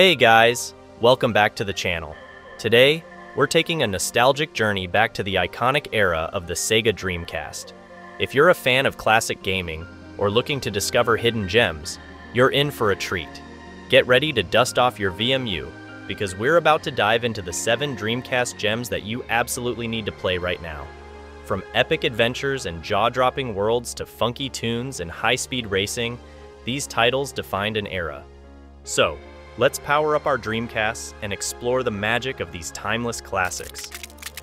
Hey guys, welcome back to the channel. Today, we're taking a nostalgic journey back to the iconic era of the Sega Dreamcast. If you're a fan of classic gaming or looking to discover hidden gems, you're in for a treat. Get ready to dust off your VMU because we're about to dive into the seven Dreamcast gems that you absolutely need to play right now. From epic adventures and jaw-dropping worlds to funky tunes and high-speed racing, these titles defined an era. So, let's power up our Dreamcasts and explore the magic of these timeless classics.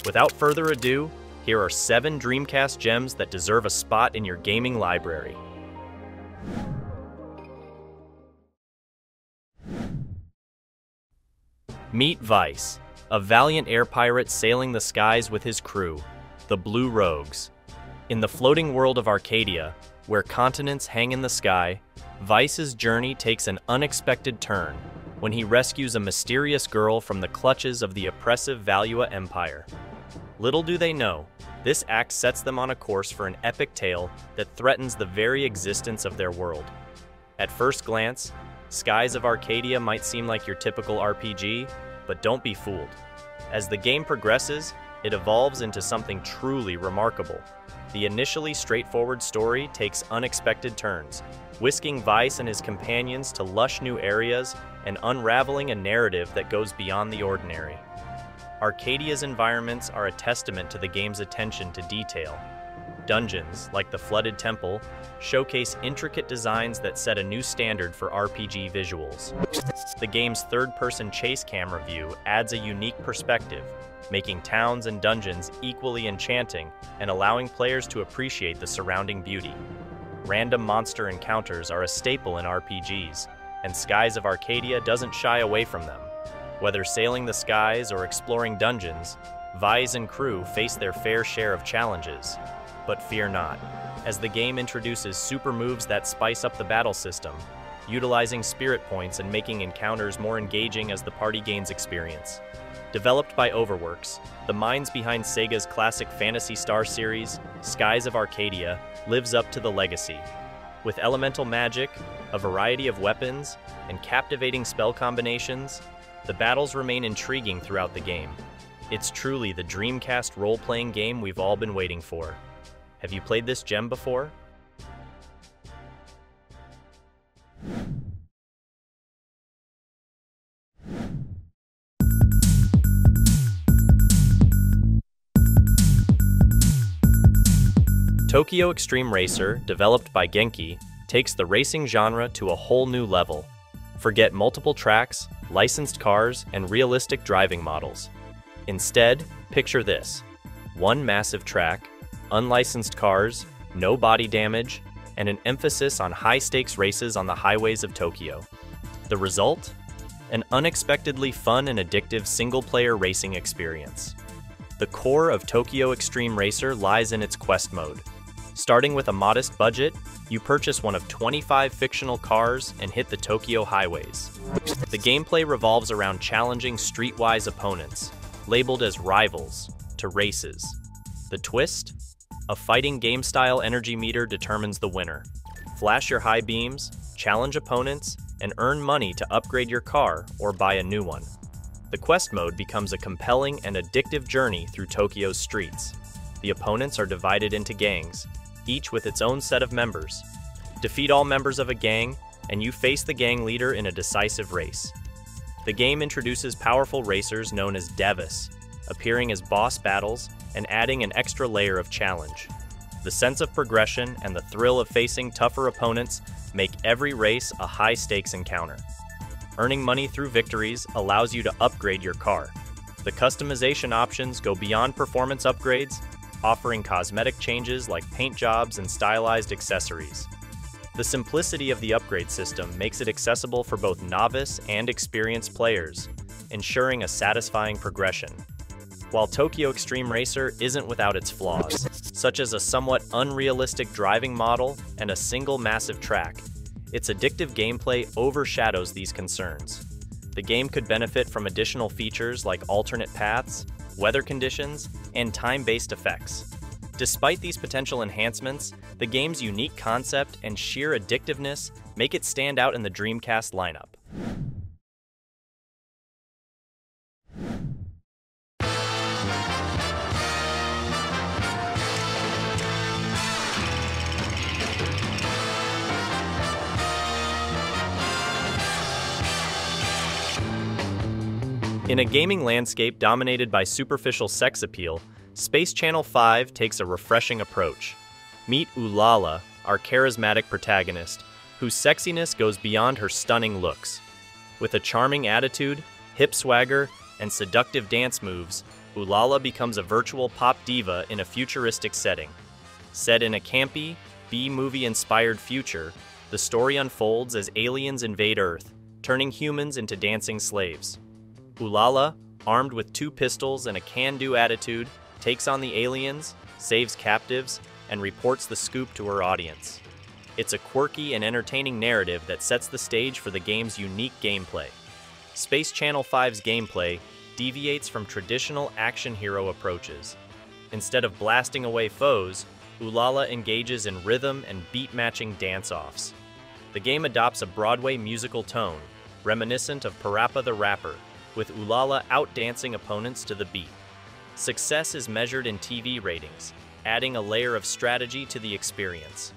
Without further ado, here are seven Dreamcast gems that deserve a spot in your gaming library. Meet Vyse, a valiant air pirate sailing the skies with his crew, the Blue Rogues. In the floating world of Arcadia, where continents hang in the sky, Vyse's journey takes an unexpected turn when he rescues a mysterious girl from the clutches of the oppressive Valua Empire. Little do they know, this act sets them on a course for an epic tale that threatens the very existence of their world. At first glance, Skies of Arcadia might seem like your typical RPG, but don't be fooled. As the game progresses, it evolves into something truly remarkable. The initially straightforward story takes unexpected turns, whisking Vyse and his companions to lush new areas and unraveling a narrative that goes beyond the ordinary. Arcadia's environments are a testament to the game's attention to detail. Dungeons, like the Flooded Temple, showcase intricate designs that set a new standard for RPG visuals. The game's third-person chase camera view adds a unique perspective, making towns and dungeons equally enchanting and allowing players to appreciate the surrounding beauty. Random monster encounters are a staple in RPGs, and Skies of Arcadia doesn't shy away from them. Whether sailing the skies or exploring dungeons, Vyse and crew face their fair share of challenges. But fear not, as the game introduces super moves that spice up the battle system, utilizing spirit points and making encounters more engaging as the party gains experience. Developed by Overworks, the minds behind Sega's classic Phantasy Star series, Skies of Arcadia lives up to the legacy. With elemental magic, a variety of weapons, and captivating spell combinations, the battles remain intriguing throughout the game. It's truly the Dreamcast role-playing game we've all been waiting for. Have you played this gem before? Tokyo Xtreme Racer, developed by Genki, takes the racing genre to a whole new level. Forget multiple tracks, licensed cars, and realistic driving models. Instead, picture this. One massive track, unlicensed cars, no body damage, and an emphasis on high-stakes races on the highways of Tokyo. The result? An unexpectedly fun and addictive single-player racing experience. The core of Tokyo Xtreme Racer lies in its quest mode, Starting with a modest budget, you purchase one of 25 fictional cars and hit the Tokyo highways. The gameplay revolves around challenging streetwise opponents, labeled as rivals, to races. The twist? A fighting game-style energy meter determines the winner. Flash your high beams, challenge opponents, and earn money to upgrade your car or buy a new one. The quest mode becomes a compelling and addictive journey through Tokyo's streets. The opponents are divided into gangs, each with its own set of members. Defeat all members of a gang, and you face the gang leader in a decisive race. The game introduces powerful racers known as Devis, appearing as boss battles and adding an extra layer of challenge. The sense of progression and the thrill of facing tougher opponents make every race a high-stakes encounter. Earning money through victories allows you to upgrade your car. The customization options go beyond performance upgrades offering cosmetic changes like paint jobs and stylized accessories. The simplicity of the upgrade system makes it accessible for both novice and experienced players, ensuring a satisfying progression. While Tokyo Xtreme Racer isn't without its flaws, such as a somewhat unrealistic driving model and a single massive track, its addictive gameplay overshadows these concerns. The game could benefit from additional features like alternate paths, weather conditions, and time-based effects. Despite these potential enhancements, the game's unique concept and sheer addictiveness make it stand out in the Dreamcast lineup. In a gaming landscape dominated by superficial sex appeal, Space Channel 5 takes a refreshing approach. Meet Ulala, our charismatic protagonist, whose sexiness goes beyond her stunning looks. With a charming attitude, hip swagger, and seductive dance moves, Ulala becomes a virtual pop diva in a futuristic setting. Set in a campy, B-movie inspired future, the story unfolds as aliens invade Earth, turning humans into dancing slaves. Ulala, armed with two pistols and a can-do attitude, takes on the aliens, saves captives, and reports the scoop to her audience. It's a quirky and entertaining narrative that sets the stage for the game's unique gameplay. Space Channel 5's gameplay deviates from traditional action hero approaches. Instead of blasting away foes, Ulala engages in rhythm and beat-matching dance-offs. The game adopts a Broadway musical tone, reminiscent of Parappa the Rapper, with Ulala outdancing opponents to the beat. Success is measured in TV ratings, adding a layer of strategy to the experience.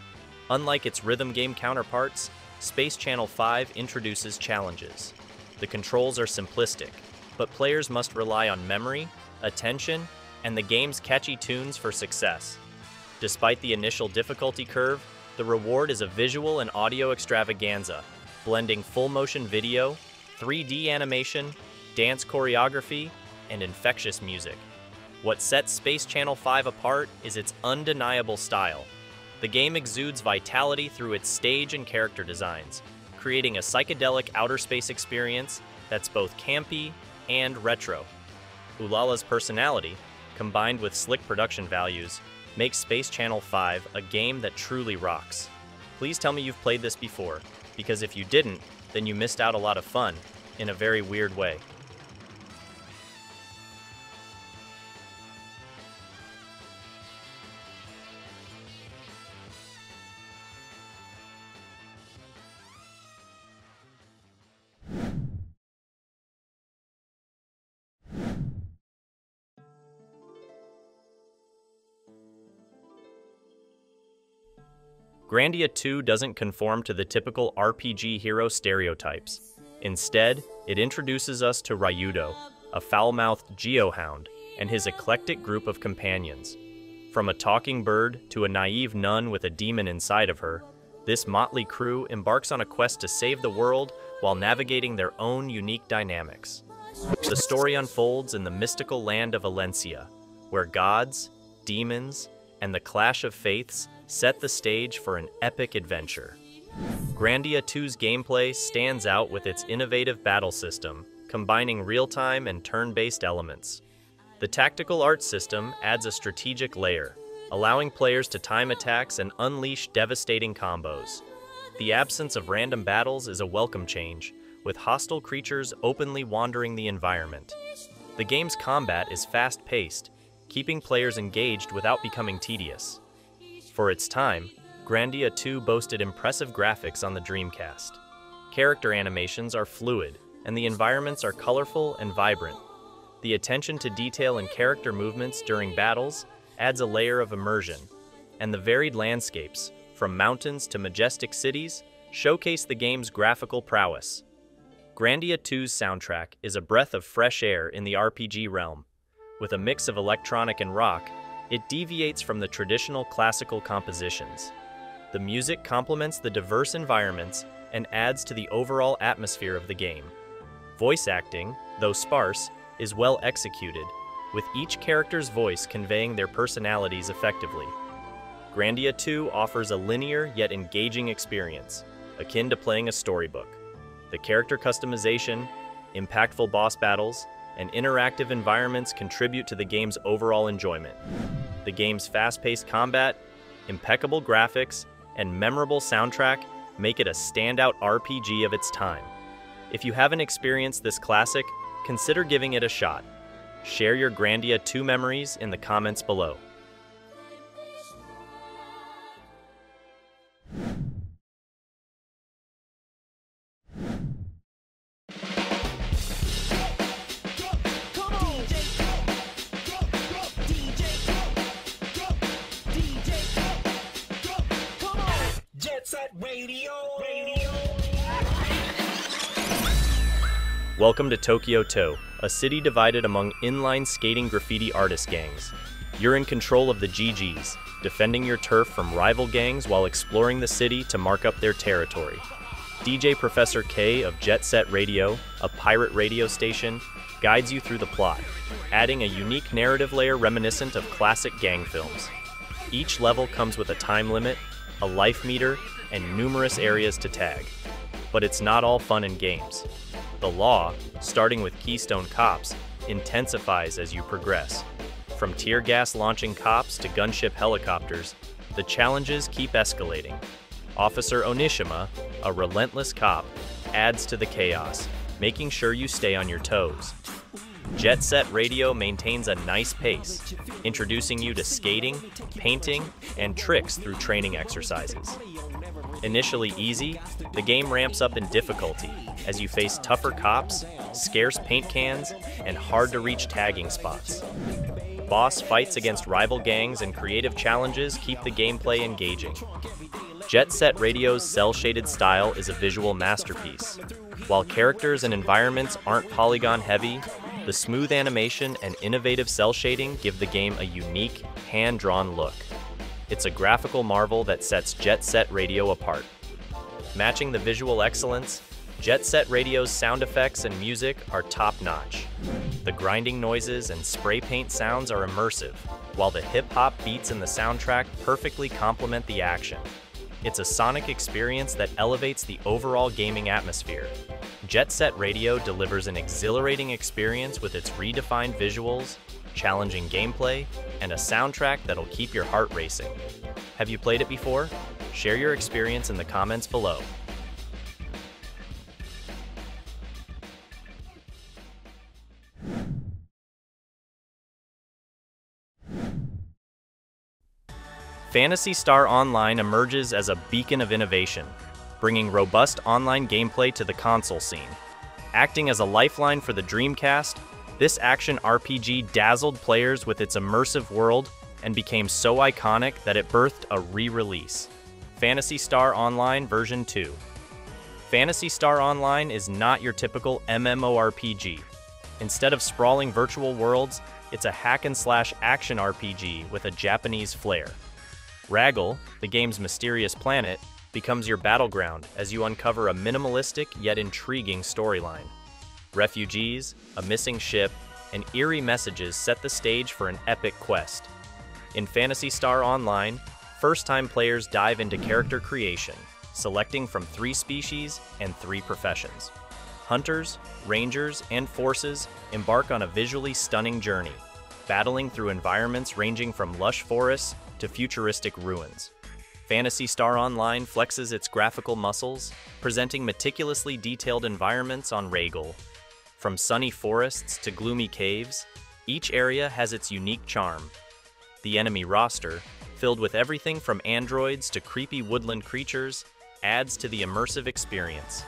Unlike its rhythm game counterparts, Space Channel 5 introduces challenges. The controls are simplistic, but players must rely on memory, attention, and the game's catchy tunes for success. Despite the initial difficulty curve, the reward is a visual and audio extravaganza, blending full-motion video, 3D animation, dance choreography, and infectious music. What sets Space Channel 5 apart is its undeniable style. The game exudes vitality through its stage and character designs, creating a psychedelic outer space experience that's both campy and retro. Ulala's personality, combined with slick production values, makes Space Channel 5 a game that truly rocks. Please tell me you've played this before, because if you didn't, then you missed out a lot of fun, in a very weird way. Grandia 2 doesn't conform to the typical RPG hero stereotypes. Instead, it introduces us to Ryudo, a foul-mouthed geohound, and his eclectic group of companions. From a talking bird to a naive nun with a demon inside of her, this motley crew embarks on a quest to save the world while navigating their own unique dynamics. The story unfolds in the mystical land of Valencia, where gods, demons, and the clash of faiths set the stage for an epic adventure. Grandia 2's gameplay stands out with its innovative battle system, combining real-time and turn-based elements. The tactical art system adds a strategic layer, allowing players to time attacks and unleash devastating combos. The absence of random battles is a welcome change, with hostile creatures openly wandering the environment. The game's combat is fast-paced, keeping players engaged without becoming tedious. For its time, Grandia 2 boasted impressive graphics on the Dreamcast. Character animations are fluid, and the environments are colorful and vibrant. The attention to detail in character movements during battles adds a layer of immersion, and the varied landscapes, from mountains to majestic cities, showcase the game's graphical prowess. Grandia 2's soundtrack is a breath of fresh air in the RPG realm. With a mix of electronic and rock, it deviates from the traditional classical compositions. The music complements the diverse environments and adds to the overall atmosphere of the game. Voice acting, though sparse, is well executed, with each character's voice conveying their personalities effectively. Grandia 2 offers a linear yet engaging experience, akin to playing a storybook. The character customization, impactful boss battles, and interactive environments contribute to the game's overall enjoyment. The game's fast-paced combat, impeccable graphics, and memorable soundtrack make it a standout RPG of its time. If you haven't experienced this classic, consider giving it a shot. Share your Grandia 2 memories in the comments below. Welcome to Tokyo To, a city divided among inline skating graffiti artist gangs. You're in control of the GGs, defending your turf from rival gangs while exploring the city to mark up their territory. DJ Professor K of Jet Set Radio, a pirate radio station, guides you through the plot, adding a unique narrative layer reminiscent of classic gang films. Each level comes with a time limit, a life meter, and numerous areas to tag. But it's not all fun and games. The law, starting with Keystone Cops, intensifies as you progress. From tear gas launching cops to gunship helicopters, the challenges keep escalating. Officer Onishima, a relentless cop, adds to the chaos, making sure you stay on your toes. Jet Set Radio maintains a nice pace, introducing you to skating, painting, and tricks through training exercises. Initially easy, the game ramps up in difficulty as you face tougher cops, scarce paint cans, and hard to reach tagging spots. Boss fights against rival gangs and creative challenges keep the gameplay engaging. Jet Set Radio's cel shaded style is a visual masterpiece. While characters and environments aren't polygon heavy, the smooth animation and innovative cel shading give the game a unique, hand drawn look. It's a graphical marvel that sets Jet Set Radio apart. Matching the visual excellence, Jet Set Radio's sound effects and music are top notch. The grinding noises and spray paint sounds are immersive, while the hip hop beats in the soundtrack perfectly complement the action. It's a sonic experience that elevates the overall gaming atmosphere. Jet Set Radio delivers an exhilarating experience with its redefined visuals, challenging gameplay, and a soundtrack that'll keep your heart racing. Have you played it before? Share your experience in the comments below. Phantasy Star Online emerges as a beacon of innovation, bringing robust online gameplay to the console scene. Acting as a lifeline for the Dreamcast, this action RPG dazzled players with its immersive world and became so iconic that it birthed a re-release, Phantasy Star Online version 2. Phantasy Star Online is not your typical MMORPG. Instead of sprawling virtual worlds, it's a hack and slash action RPG with a Japanese flair. Ragol, the game's mysterious planet, becomes your battleground as you uncover a minimalistic yet intriguing storyline. Refugees, a missing ship, and eerie messages set the stage for an epic quest. In Phantasy Star Online, first time players dive into character creation, selecting from three species and three professions. Hunters, rangers, and forces embark on a visually stunning journey, battling through environments ranging from lush forests to futuristic ruins. Phantasy Star Online flexes its graphical muscles, presenting meticulously detailed environments on Ragol. From sunny forests to gloomy caves, each area has its unique charm. The enemy roster, filled with everything from androids to creepy woodland creatures, adds to the immersive experience.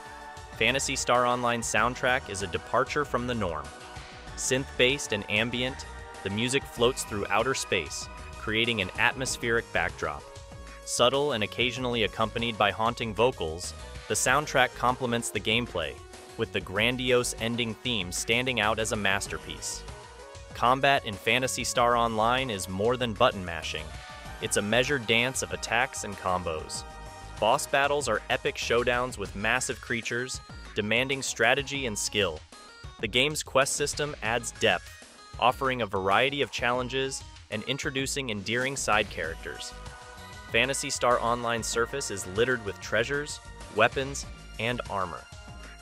Phantasy Star Online soundtrack is a departure from the norm. Synth-based and ambient, the music floats through outer space, creating an atmospheric backdrop. Subtle and occasionally accompanied by haunting vocals, the soundtrack complements the gameplay, with the grandiose ending theme standing out as a masterpiece. Combat in Phantasy Star Online is more than button mashing. It's a measured dance of attacks and combos. Boss battles are epic showdowns with massive creatures, demanding strategy and skill. The game's quest system adds depth, offering a variety of challenges and introducing endearing side characters. Phantasy Star Online's surface is littered with treasures, weapons, and armor.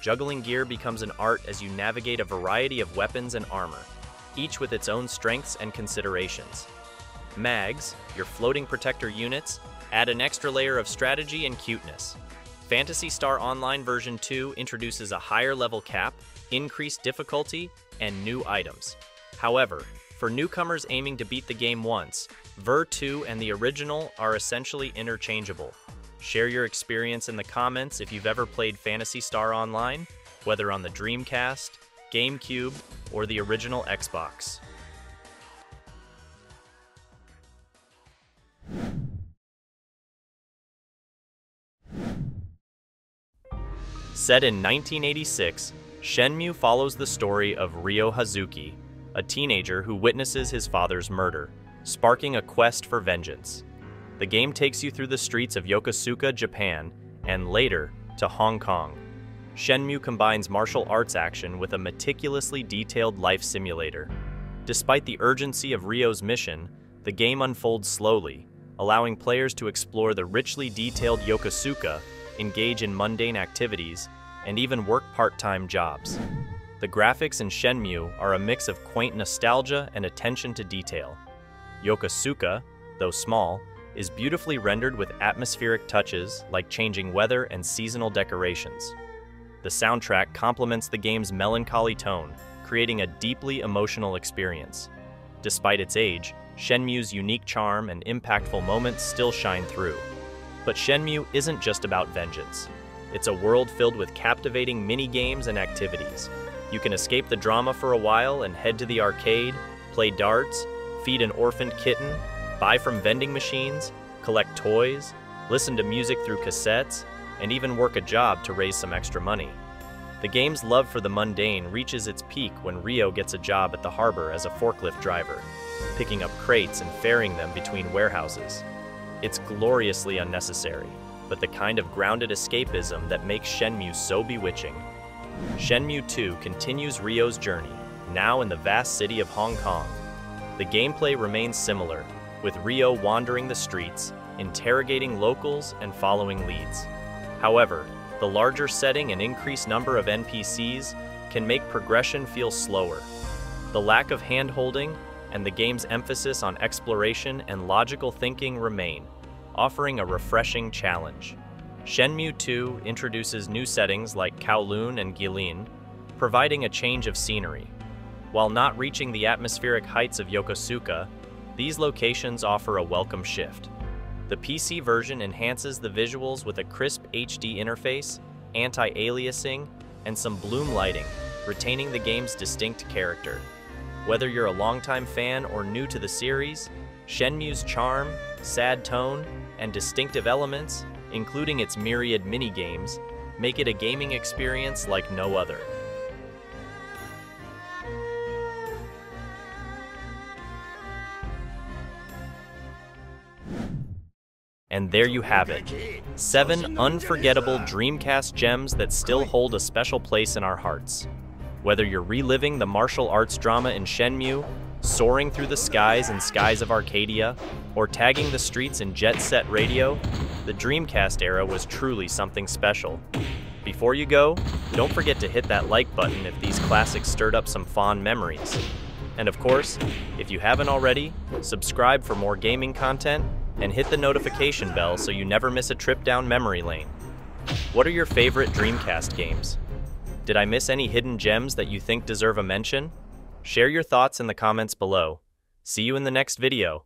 Juggling gear becomes an art as you navigate a variety of weapons and armor, each with its own strengths and considerations. Mags, your floating protector units, add an extra layer of strategy and cuteness. Phantasy Star Online version 2 introduces a higher level cap, increased difficulty, and new items. However, for newcomers aiming to beat the game once, Ver 2 and the original are essentially interchangeable. Share your experience in the comments if you've ever played Phantasy Star Online, whether on the Dreamcast, GameCube, or the original Xbox. Set in 1986, Shenmue follows the story of Ryo Hazuki, a teenager who witnesses his father's murder, sparking a quest for vengeance. The game takes you through the streets of Yokosuka, Japan, and later to Hong Kong. Shenmue combines martial arts action with a meticulously detailed life simulator. Despite the urgency of Ryo's mission, the game unfolds slowly, allowing players to explore the richly detailed Yokosuka, engage in mundane activities, and even work part-time jobs. The graphics in Shenmue are a mix of quaint nostalgia and attention to detail. Yokosuka, though small, is beautifully rendered with atmospheric touches like changing weather and seasonal decorations. The soundtrack complements the game's melancholy tone, creating a deeply emotional experience. Despite its age, Shenmue's unique charm and impactful moments still shine through. But Shenmue isn't just about vengeance. It's a world filled with captivating mini-games and activities. You can escape the drama for a while and head to the arcade, play darts, feed an orphaned kitten, buy from vending machines, collect toys, listen to music through cassettes, and even work a job to raise some extra money. The game's love for the mundane reaches its peak when Ryo gets a job at the harbor as a forklift driver, picking up crates and ferrying them between warehouses. It's gloriously unnecessary, but the kind of grounded escapism that makes Shenmue so bewitching. Shenmue 2 continues Ryo's journey, now in the vast city of Hong Kong. The gameplay remains similar, with Ryo wandering the streets, interrogating locals, and following leads. However, the larger setting and increased number of NPCs can make progression feel slower. The lack of hand-holding and the game's emphasis on exploration and logical thinking remain, offering a refreshing challenge. Shenmue 2 introduces new settings like Kowloon and Guilin, providing a change of scenery. While not reaching the atmospheric heights of Yokosuka, these locations offer a welcome shift. The PC version enhances the visuals with a crisp HD interface, anti-aliasing, and some bloom lighting, retaining the game's distinct character. Whether you're a longtime fan or new to the series, Shenmue's charm, sad tone, and distinctive elements, including its myriad mini-games, make it a gaming experience like no other. And there you have it. Seven unforgettable Dreamcast gems that still hold a special place in our hearts. Whether you're reliving the martial arts drama in Shenmue, soaring through the skies in Skies of Arcadia, or tagging the streets in Jet Set Radio, the Dreamcast era was truly something special. Before you go, don't forget to hit that like button if these classics stirred up some fond memories. And of course, if you haven't already, subscribe for more gaming content and hit the notification bell so you never miss a trip down memory lane. What are your favorite Dreamcast games? Did I miss any hidden gems that you think deserve a mention? Share your thoughts in the comments below. See you in the next video.